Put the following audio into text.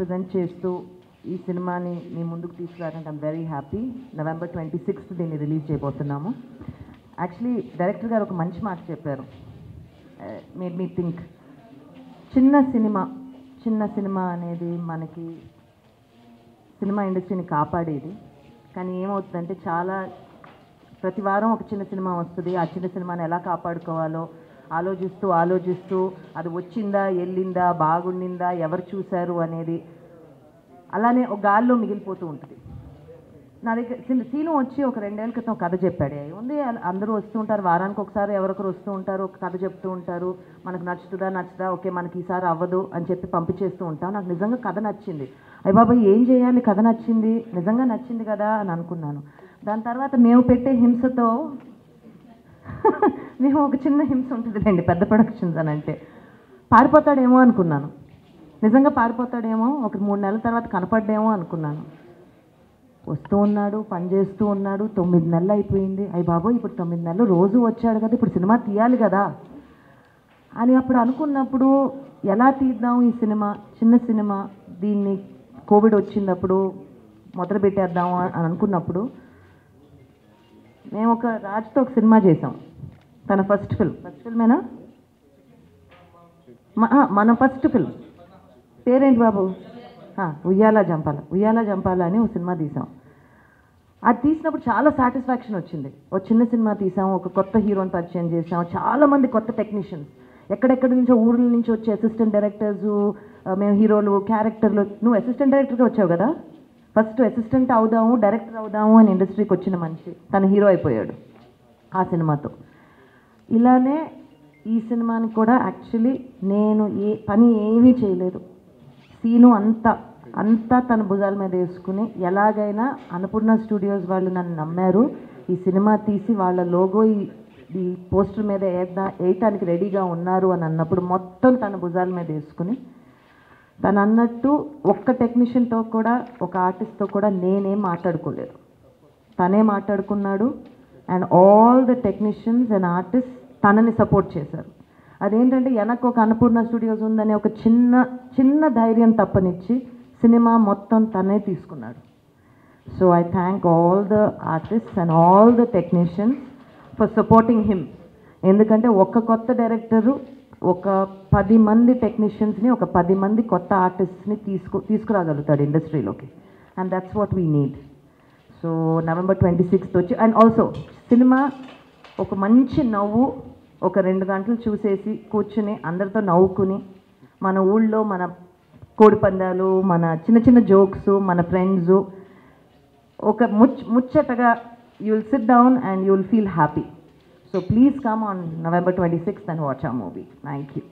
Present చేస్తూ ఈ సినిమాని మీ ముందుకు తీసుకురావడానికి I'm very happy November twenty sixth దీన్ని రిలీజ్ చేయబోతున్నాము. యాక్చువల్లీ డైరెక్టర్ గారు ఒక మంచి మాట చెప్పారు. మేడ్ మీ థింక్ చిన్న సినిమా చిన్న సినిమా అనేది మనకి సినిమా ఇండస్ట్రీని కాపాడేది. కానీ ఏమవుతుందంటే చాలా ప్రతి వారం ఒక చిన్న సినిమా వస్తుంది. ఆ చిన్న సినిమాని ఎలా కాపాడుకోవాలో ఆలోచిస్తూ ఆలోచిస్తూ అది వచ్చిందా వెళ్ళిందా బాగుండిందా ఎవరు చూశారు అనేది అలానే ఒక గాల్లో మిగిలిపోతూ ఉంటుంది. నా దగ్గర సీను- వచ్చి ఒక రెండేళ్ళ క్రితం కథ చెప్పాడు. ఉంది? అందరూ వస్తూ ఉంటారు వారానికి ఒకసారి ఎవరొకరు వస్తూ ఉంటారు ఒక కథ చెప్తూ ఉంటారు. మనకు నచ్చుతుందా నచ్చుదా? ఓకే మనకి ఈసారి అవ్వదు అని చెప్పి పంపించేస్తూ ఉంటాం. నాకు నిజంగా కథ నచ్చింది. అయ్య బాబాయ్ ఏం చేయాలి? కథ నచ్చింది? నిజంగా నచ్చింది కదా అని అనుకున్నాను. దాని తర్వాత మేము పెట్టే హింసతో మేము ఒక చిన్న హింస ఉంటుందిలేండి పెద్ద ప్రొడక్షన్స్ అని అంటే. పారిపోతాడేమో అనుకున్నాను. నిజంగా పారిపోతాడేమో ఒక మూడు నెలల తర్వాత కనపడ్డేమో అనుకున్నాను. వస్తూ ఉన్నాడు పని చేస్తూ ఉన్నాడు తొమ్మిది నెలలు అయిపోయింది. అయ్యి బాబోయ్ ఇప్పుడు తొమ్మిది నెలలు రోజు వచ్చాడు కదా ఇప్పుడు సినిమా తీయాలి కదా. అని అప్పుడు అనుకున్నప్పుడు ఎలా తీద్దాం ఈ సినిమా చిన్న సినిమా దీన్ని కోవిడ్ వచ్చినప్పుడు మొదలు పెట్టేద్దాం అని అనుకున్నప్పుడు మేము ఒక రాజ్తో ఒక సినిమా చేసాం తన ఫస్ట్ ఫిల్మ్. ఫస్ట్ ఫిల్మేనా? మన ఫస్ట్ ఫిల్మ్. పేరేంటి బాబు? ఉయ్యాల జంపాల. ఉయ్యాల జంపాల అని ఒక సినిమా తీసాం అది తీసినప్పుడు చాలా సాటిస్ఫాక్షన్ వచ్చింది. ఒక చిన్న సినిమా తీసాం ఒక కొత్త హీరోని పరిచయం చేసాం చాలా మంది కొత్త టెక్నీషియన్స్. ఎక్కడెక్కడి నుంచో ఊర్ల నుంచి వచ్చే అసిస్టెంట్ డైరెక్టర్స్ మేము హీరోలు క్యారెక్టర్లు నువ్వు అసిస్టెంట్ డైరెక్టర్గా వచ్చావు కదా? ఫస్ట్ అసిస్టెంట్ అవుదాము డైరెక్టర్ అవుదాము అని ఇండస్ట్రీకి వచ్చిన మనిషి. తను హీరో అయిపోయాడు ఆ సినిమాతో. ఇలానే ఈ సినిమాని కూడా యాక్చువల్లీ నేను ఏ పని ఏమీ చేయలేదు. సీను అంతా అంతా తన భుజాల మీద వేసుకుని ఎలాగైనా అన్నపూర్ణ స్టూడియోస్ వాళ్ళు నన్ను నమ్మారు. ఈ సినిమా తీసి వాళ్ళ లోగో ఈ ఈ పోస్టర్ మీద వేద్దా వేయటానికి రెడీగా ఉన్నారు అని అన్నప్పుడు మొత్తం తన భుజాల మీద వేసుకుని తను అన్నట్టు ఒక్క టెక్నీషియన్తో కూడా ఒక ఆర్టిస్ట్తో కూడా నేనేం మాట్లాడుకోలేదు. తనే మాట్లాడుకున్నాడు and all the technicians and artist తనని సపోర్ట్ చేశారు. అదేంటంటే వెనక ఒక అన్నపూర్ణ స్టూడియోస్ ఉందని ఒక చిన్న చిన్న ధైర్యం తప్పనిచ్చి సినిమా మొత్తం తనే తీసుకున్నాడు. So I thank all the artist and all the technicians for supporting him ఎందుకంటే ఒక్క కొత్త డైరెక్టరు ఒక పది మంది టెక్నీషియన్స్ని ఒక పది మంది కొత్త ఆర్టిస్ట్ని తీసుకు తీసుకురాగలుగుతాడు ఇండస్ట్రీలోకి and that's what we need so November twenty sixth వచ్చి అండ్ ఆల్సో సినిమా ఒక మంచి నవ్వు ఒక రెండు గంటలు చూసేసి కూర్చుని అందరితో నవ్వుకుని మన ఊళ్ళో మన కోడిపందాలు మన చిన్న చిన్న జోక్స్ మన ఫ్రెండ్స్ ఒక ముచ్ ముచ్చటగా you will sit down and you will feel happy So please come on November 26th and watch our movie. Thank you.